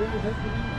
Ele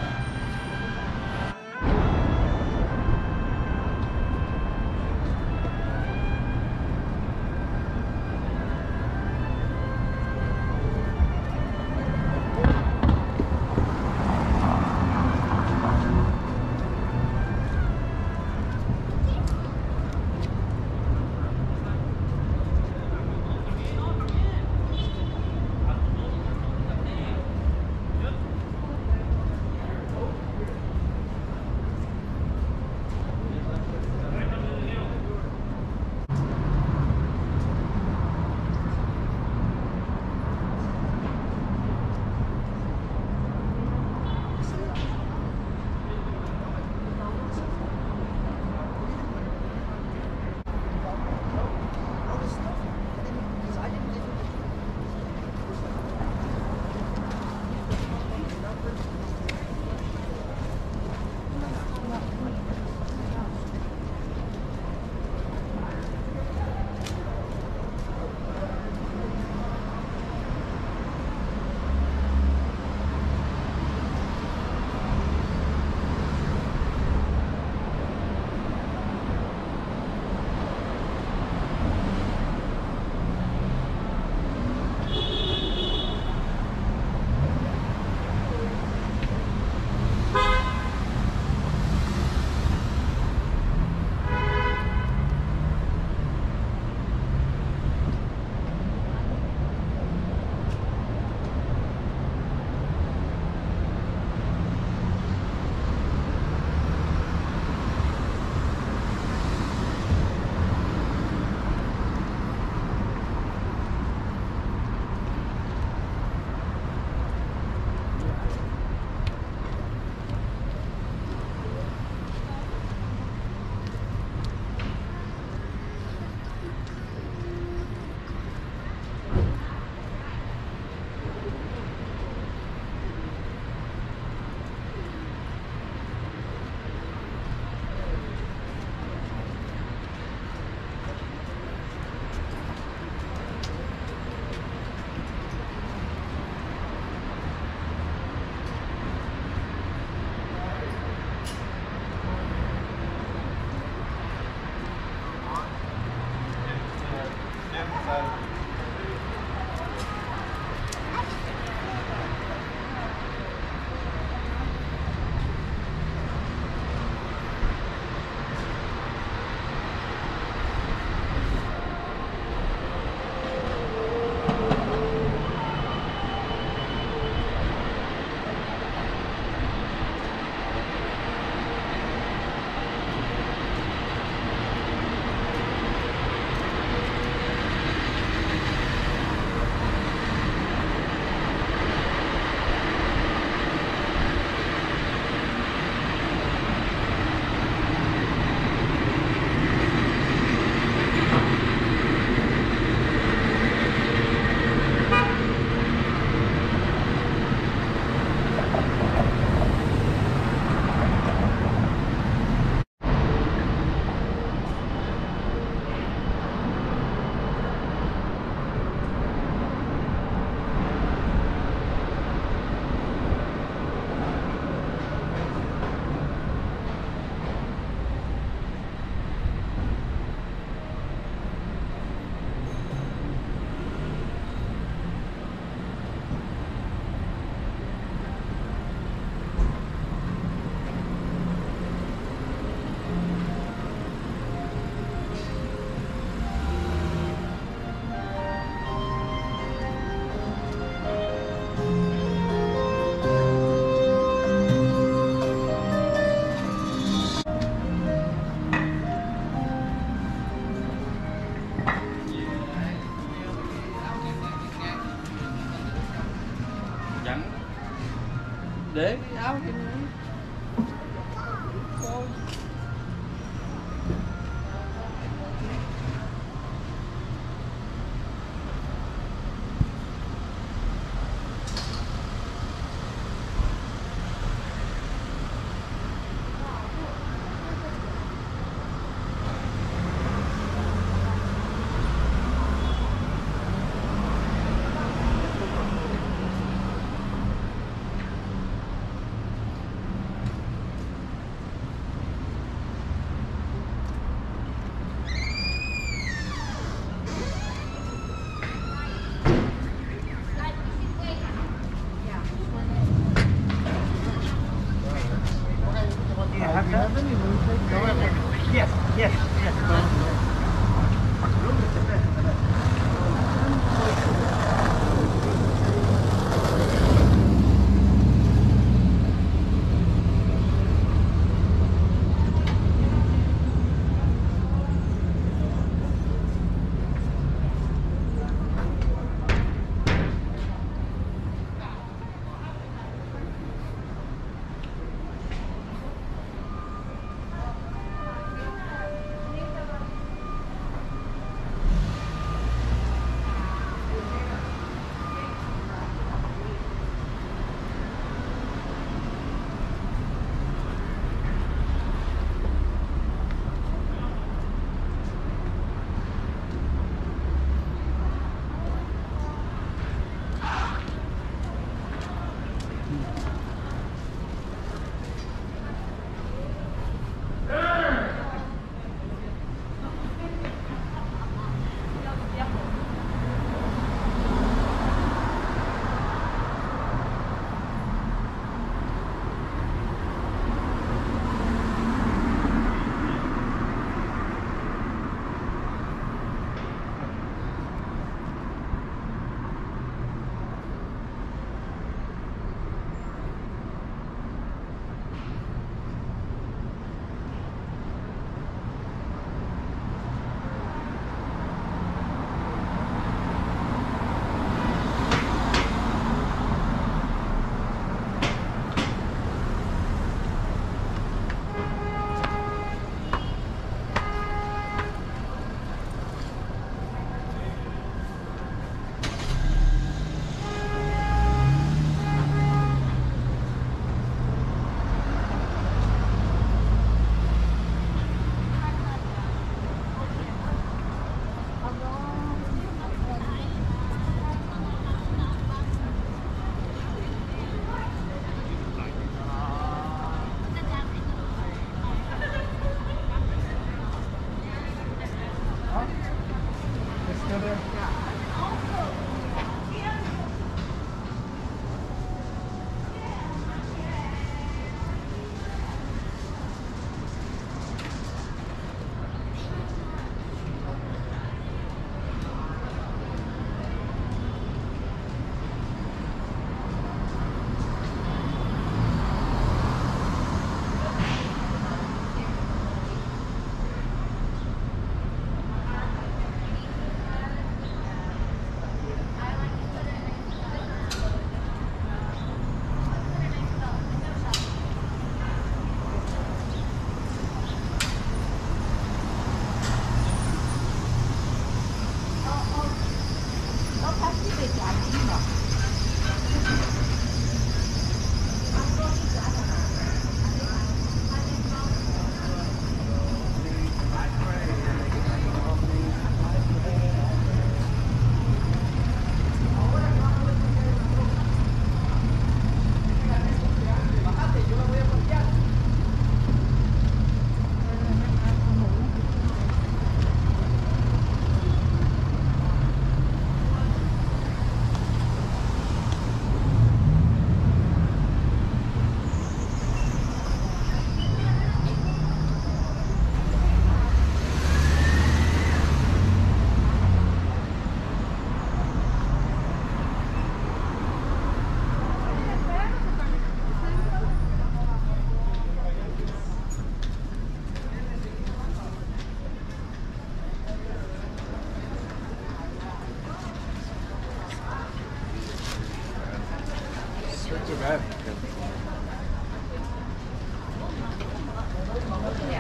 两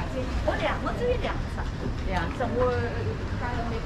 次，我两，我只有两次，两次我刚刚没看。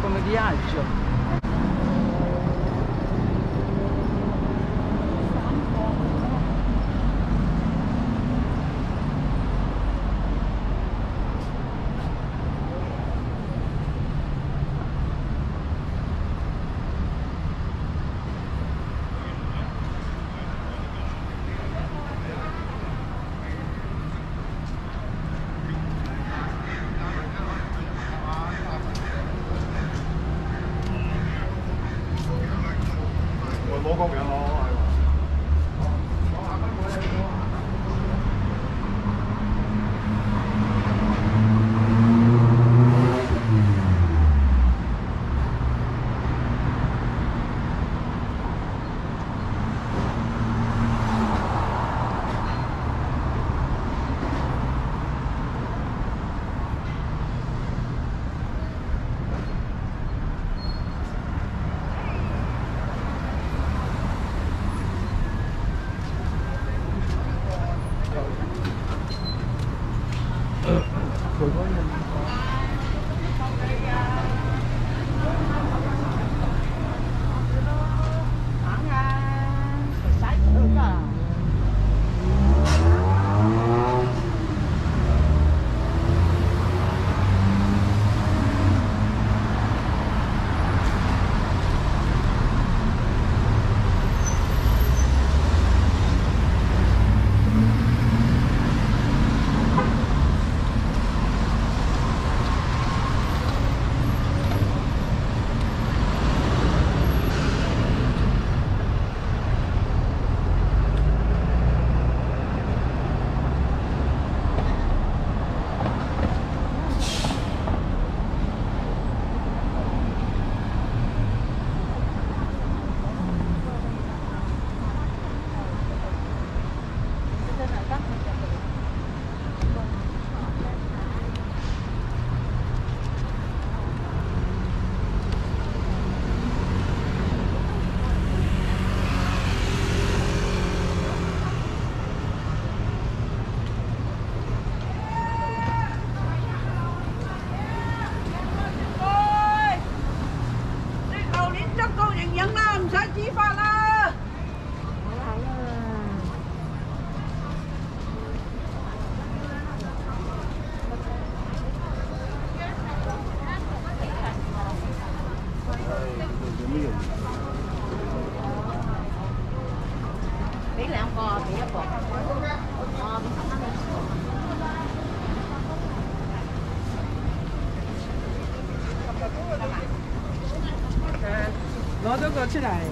como guiagem. yesterday.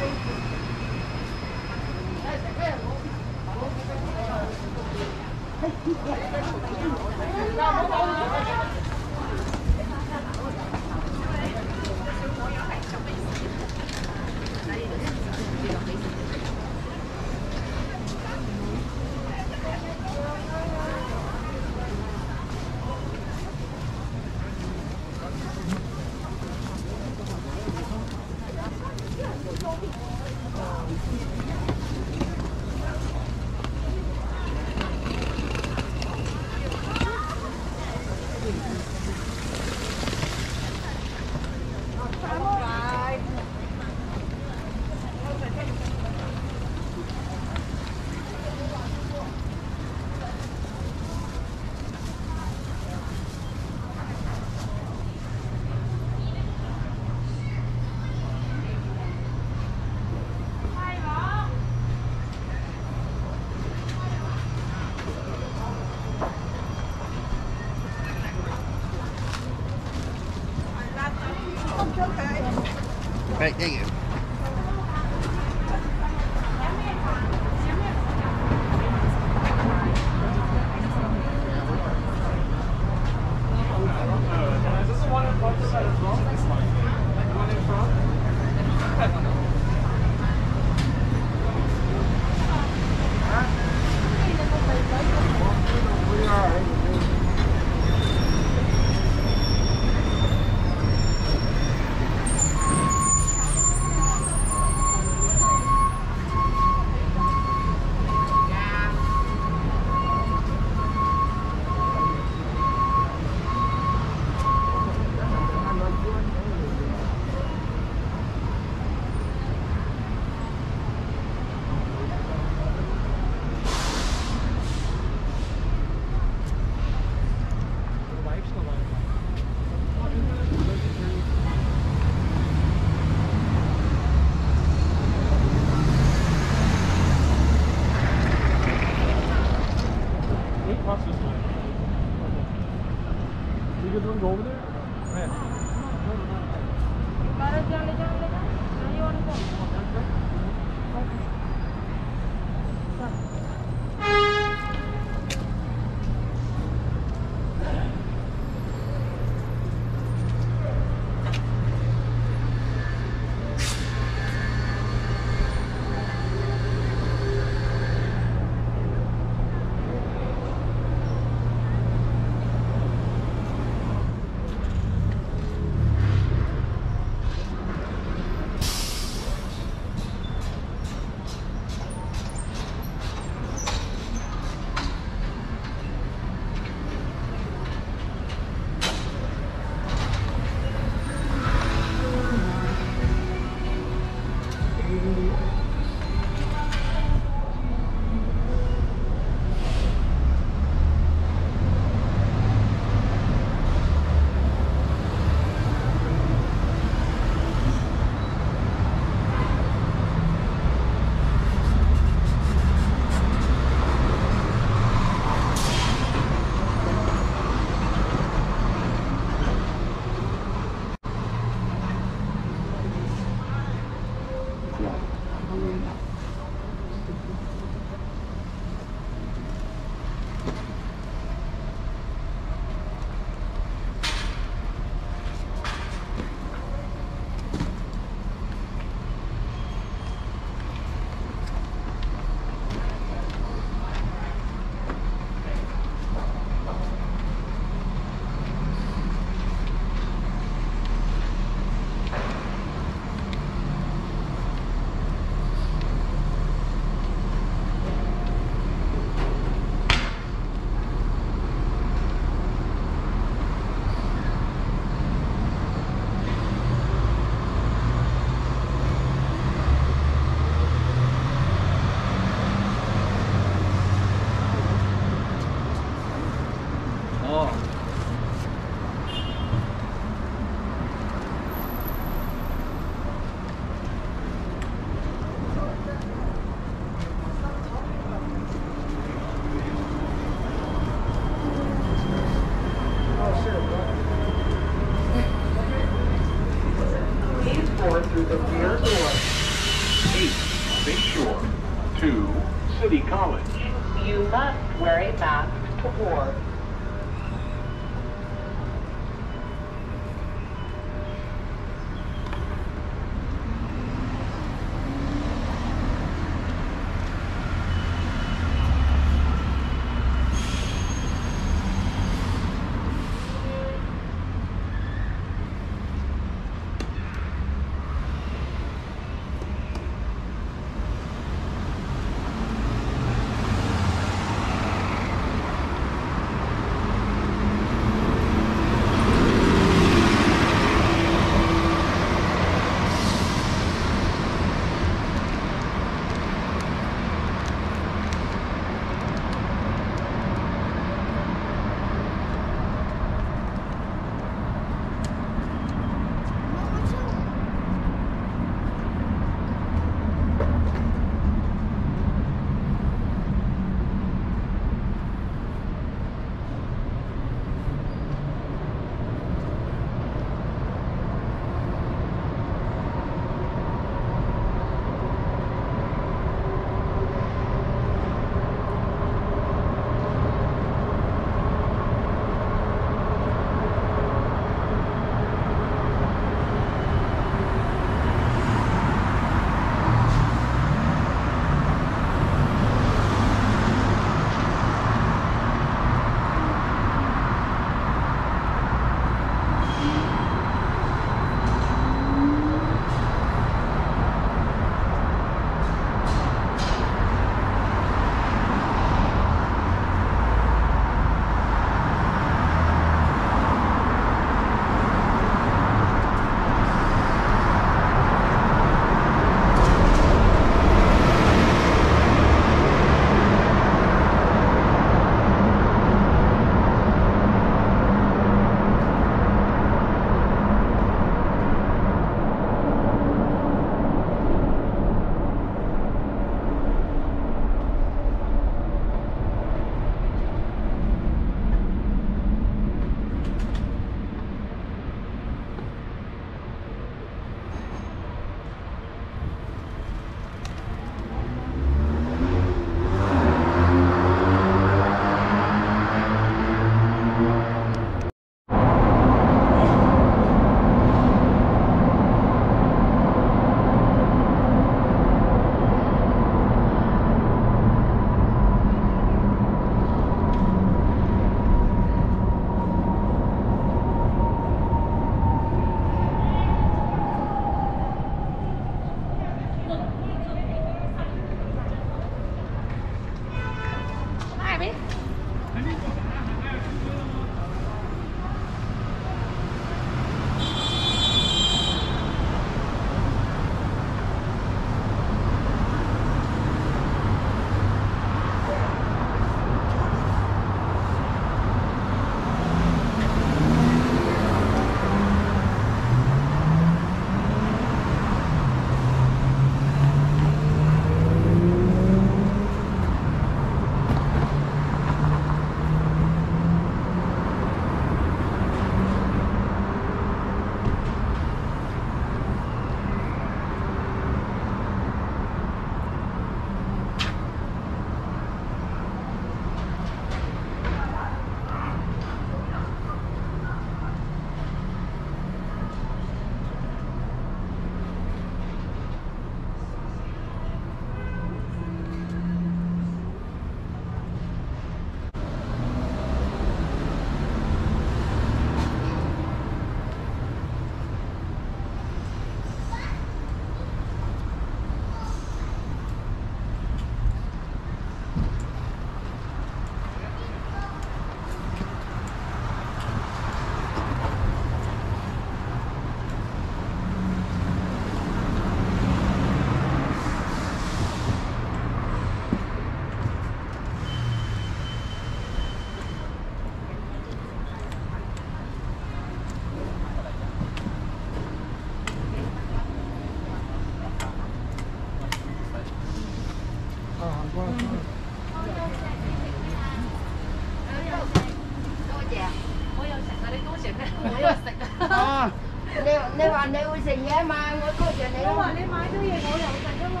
啊嘛，我多谢你我话咯。你买咗嘢，我有份啊嘛。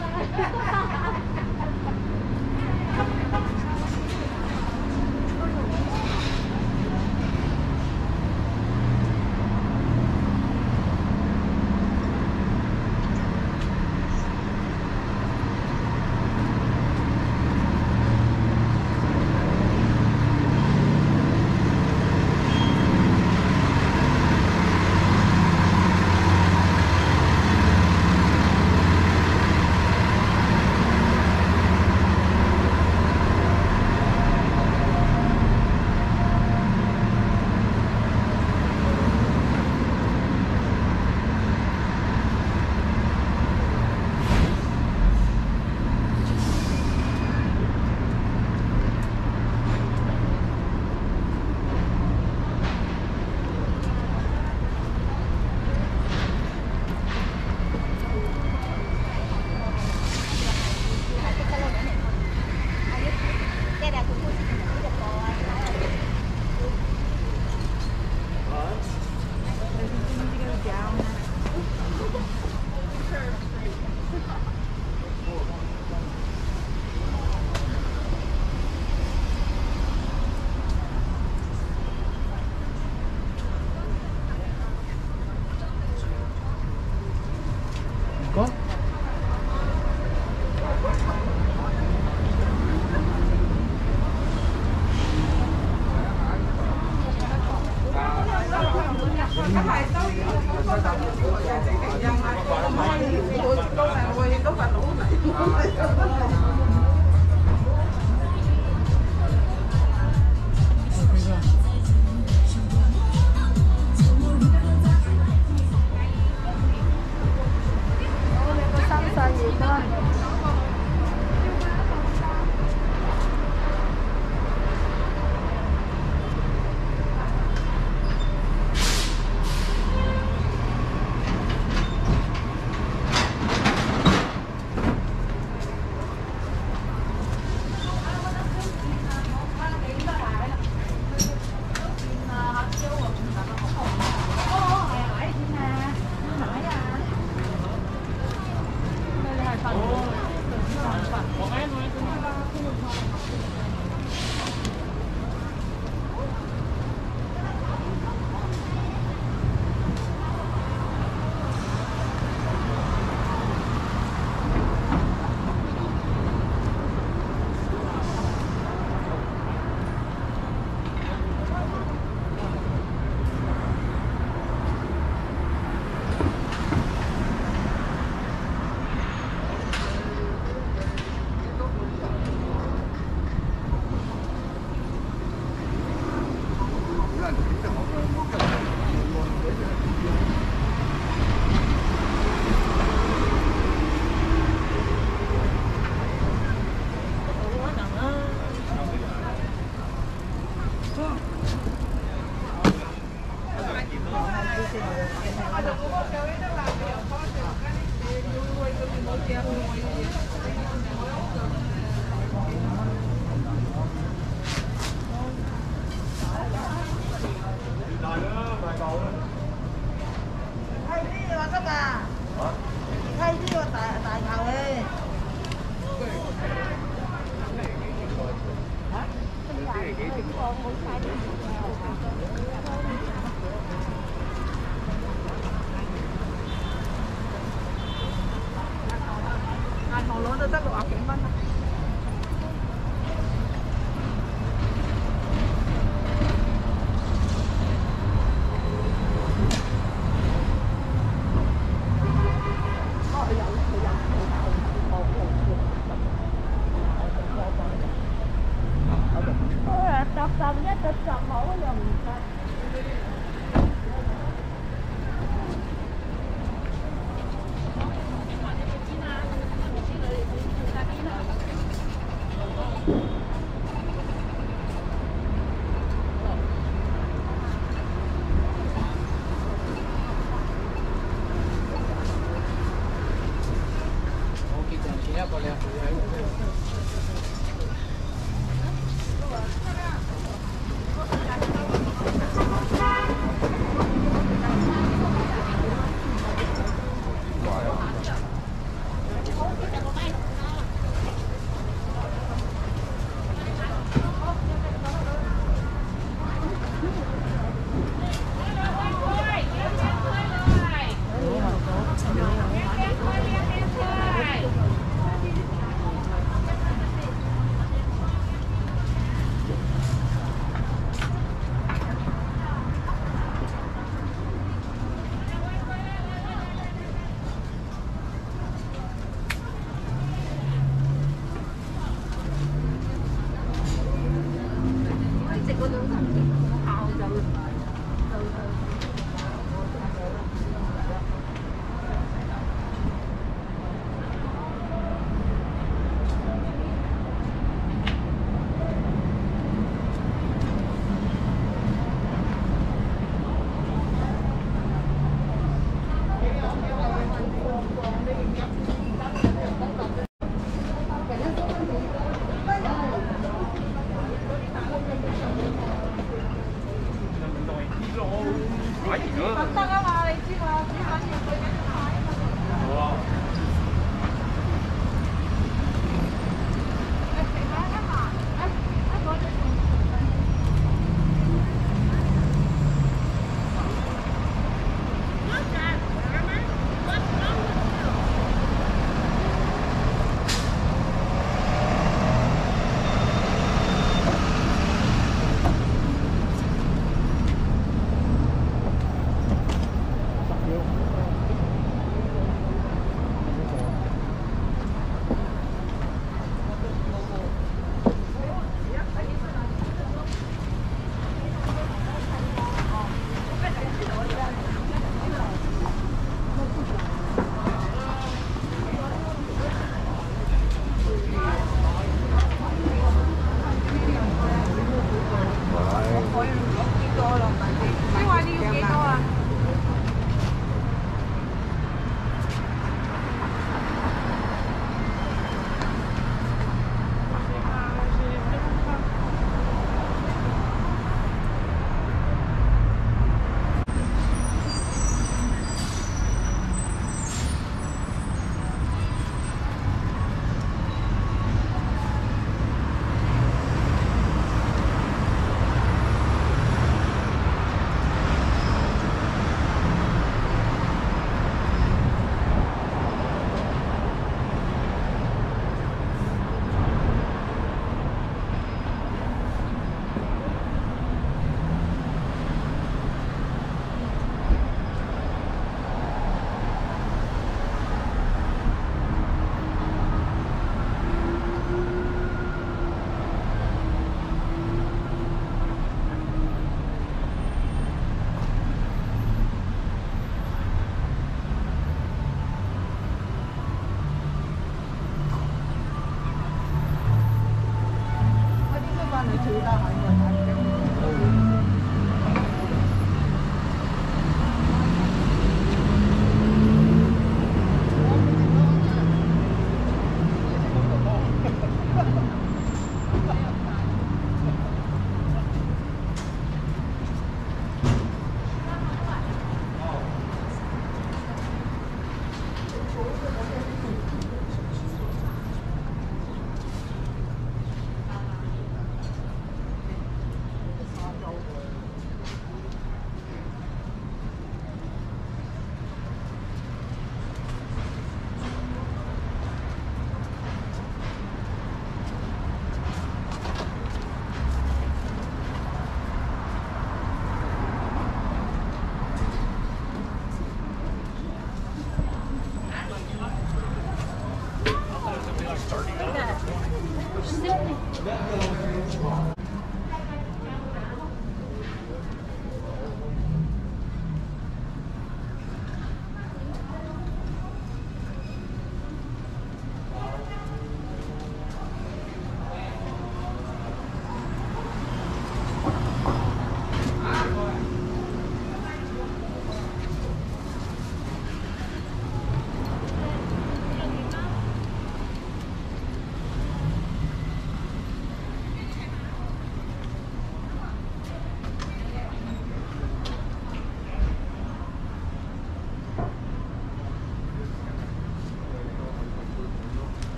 Thank you.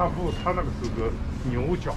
他不，他那个是个牛角。